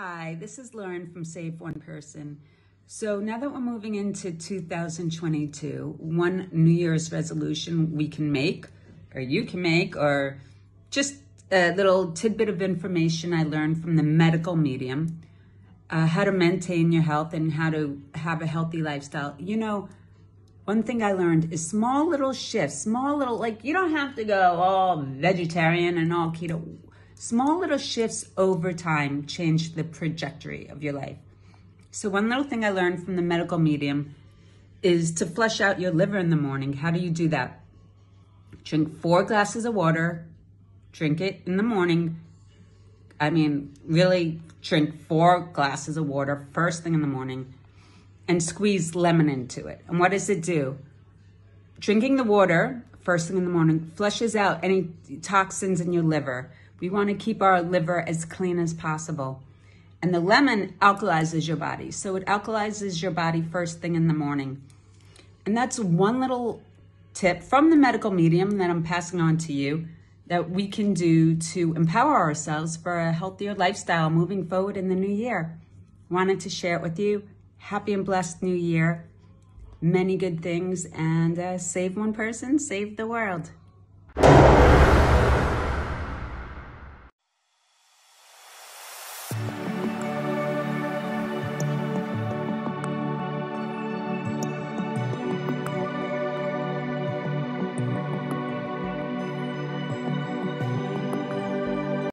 Hi, this is Lauren from Save One Person. So now that we're moving into 2022, one New Year's resolution we can make, or you can make, or just a little tidbit of information I learned from the medical medium, uh, how to maintain your health and how to have a healthy lifestyle. You know, one thing I learned is small little shifts, small little, like you don't have to go all vegetarian and all keto Small little shifts over time change the trajectory of your life. So, one little thing I learned from the medical medium is to flush out your liver in the morning. How do you do that? Drink four glasses of water, drink it in the morning. I mean, really drink four glasses of water first thing in the morning and squeeze lemon into it. And what does it do? Drinking the water first thing in the morning flushes out any toxins in your liver we want to keep our liver as clean as possible. And the lemon alkalizes your body. So it alkalizes your body first thing in the morning. And that's one little tip from the medical medium that I'm passing on to you that we can do to empower ourselves for a healthier lifestyle moving forward in the new year. Wanted to share it with you. Happy and blessed new year. Many good things and uh, save one person, save the world.